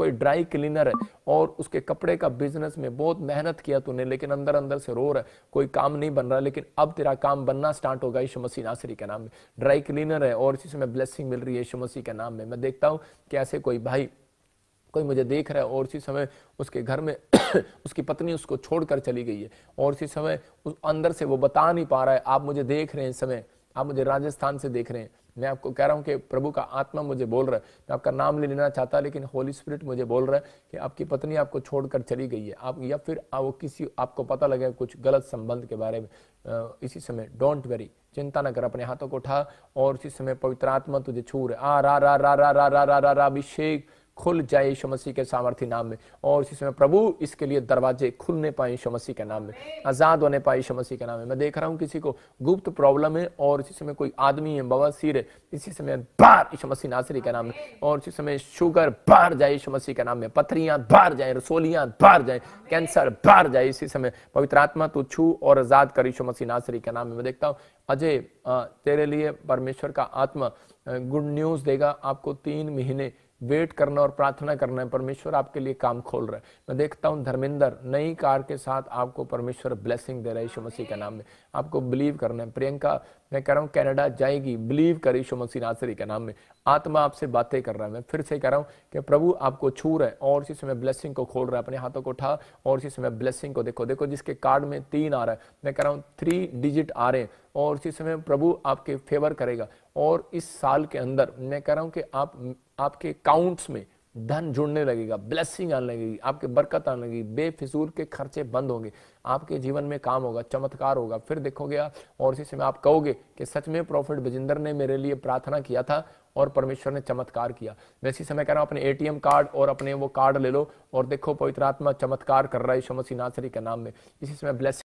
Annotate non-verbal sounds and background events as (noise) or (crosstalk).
कोई dry cleaner है और उसके कपड़े का बिज़नेस में बहुत मेहनत किया तूने, लेकिन अंदर अंदर से रो रहा है। कोई काम नहीं बन रहा, लेकिन अब तेरा काम बनना स्टार्ट होगा यीशु मसीह नासरी के नाम में। ड्राई क्लीनर है और इसी ब्लेसिंग मिल रही है यीशु मसीह के नाम में। मैं देखता हूँ कि ऐसे कोई भाई, कोई मुझे देख रहा है और इसी समय उसके घर में (coughs) उसकी पत्नी उसको छोड़कर चली गई है और इसी समय उस अंदर से वो बता नहीं पा रहा है, आप मुझे देख रहे हैं इस समय, आप मुझे राजस्थान से देख रहे हैं। मैं आपको कह रहा हूँ कि प्रभु का आत्मा मुझे बोल रहा है। मैं आपका नाम ले लेना चाहता, लेकिन होली स्पिरिट मुझे बोल रहा है कि आपकी पत्नी आपको छोड़कर चली गई है। आप या फिर वो किसी, आपको पता लगे कुछ गलत संबंध के बारे में। इसी समय डोंट वेरी चिंता न कर, अपने हाथों को उठा और इसी समय पवित्र आत्मा तुझे छू रहे आ रा रा रा रा रा रा रा रा रा, अभिषेक। खुल जाए यीशु मसीह के सामर्थ्य नाम में। और इसी समय प्रभु इसके लिए दरवाजे खुलने पाए यीशु मसीह के नाम में। आज़ाद होने पाए यीशु मसीह के नाम में। मैं देख रहा हूँ किसी को गुप्त प्रॉब्लम है और इसी समय कोई आदमी है, बवासीर है, इसी समय बाहर यीशु मसीह नासरी के नाम में। और इसी समय शुगर बाहर जाए यीशु मसीह के नाम में। पथरियाँ बाहर जाए, रसोलियाँ बाहर जाए, कैंसर बाहर जाए इसी समय। पवित्र आत्मा तू छू और आज़ाद कर यीशु मसीह नासरी के नाम में। मैं देखता हूँ, अजय तेरे लिए परमेश्वर का आत्मा गुड न्यूज़ देगा आपको तीन महीने वेट करना और प्रार्थना करना है, परमेश्वर आपके लिए काम खोल रहा है। मैं देखता हूँ धर्मेंद्र नई कार के साथ आपको परमेश्वर ब्लेसिंग दे रहा है यीशु मसीह के नाम में। आपको बिलीव करना है। प्रियंका, मैं कह रहा हूँ कनाडा जाएगी, बिलीव कर यीशु मसीह नासरी के नाम में। आत्मा आपसे बातें कर रहा है। मैं फिर से कह रहा हूँ कि प्रभु आपको छू रहा है और इसी समय ब्लेसिंग को खोल रहा है। अपने हाथों को उठा और इसी समय ब्लेसिंग को देखो। देखो, जिसके कार्ड में तीन आ रहा है। मैं कह रहा हूँ थ्री डिजिट आ रहे हैं और इसी समय प्रभु आपके फेवर करेगा। और इस साल के अंदर मैं कह रहा हूँ कि आप आपके अकाउंट्स में धन जुड़ने लगेगा ब्लेसिंग आने लगेगी, आपके बरकत आने लगेगी, बेफिजूल के खर्चे बंद होंगे, आपके जीवन में काम होगा, चमत्कार होगा। फिर देखोगे और इसी समय आप कहोगे कि सच में प्रॉफिट बजिंदर ने मेरे लिए प्रार्थना किया था और परमेश्वर ने चमत्कार किया। मैं इसी समय कह रहा हूँ, अपने एटीएम कार्ड और अपने वो कार्ड ले लो और देखो पवित्र आत्मा चमत्कार कर रहा है यीशु मसीह नासरी के नाम में। इसी समय ब्लेसिंग